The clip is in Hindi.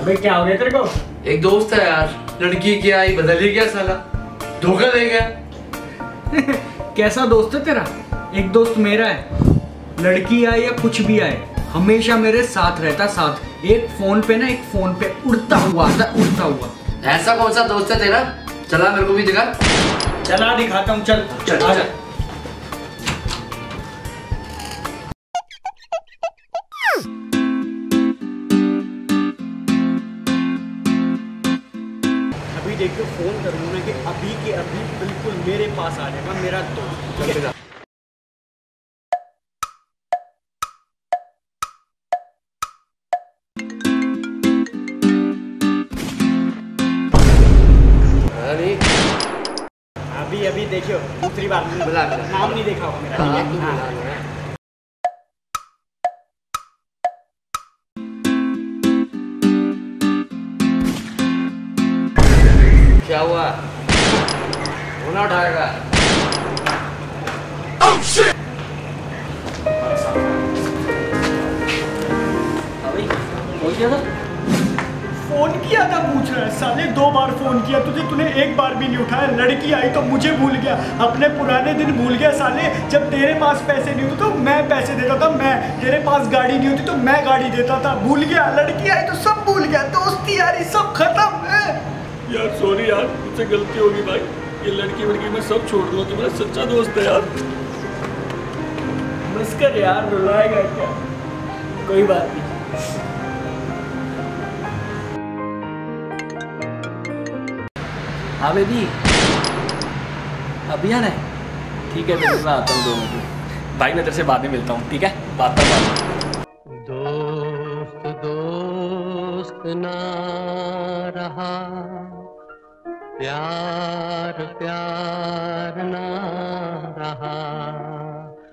अबे क्या हो गया तेरे को? एक दोस्त है यार लड़की की आई बदल ही गया साला। धोखा दे गया। कैसा दोस्त है तेरा? एक दोस्त मेरा है। लड़की आए या कुछ भी आए हमेशा मेरे साथ रहता साथ। एक फ़ोन पे ना एक फ़ोन पे उड़ता हुआ आता उड़ता हुआ। ऐसा कौन सा दोस्त है तेरा? चला मेरे को भी दिखा। चला दिखाता हूँ चल। चल आ जा। चल अभी देखियो फ़ोन करूँगा कि अभी के अभी बिल्कुल मेरे पास आ जाएगा मेरा दोस्त अभी अभी देखियो दूसरी बार। नाम नहीं देखा होगा मेरा। क्या हुआ होना उठाएगा था? फ़ोन किया था पूछ रहा है साले दो बार फ़ोन किया। तुझे तूने एक बार भी नहीं उठाया। लड़की आई तो मुझे भूल गया। अपने पुराने दिन भूल गया साले। जब तेरे पास पैसे नहीं होते तो मैं पैसे देता था। मैं तेरे पास गाड़ी नहीं होती तो मैं गाड़ी देता था। भूल गया लड़की आई तो सब भूल गया। दोस्ती यारी सब खत्म। सॉरी यार मुझसे गलती होगी भाई। ये लड़की वड़की मैं सब छोड़ दूँगा तू मेरा सच्चा दोस्त है यार। बस कर यार रुलाएगा क्या? कोई बात नहीं। हाँ बेबी अभी आना है? ठीक है बेबी मैं आता हूँ दो मिनट भाई मैं तेरे से बाद में मिलता हूँ ठीक है? बात पर बात दोस्त दोस्त ना रहा। प्यार प्यार ना रहा।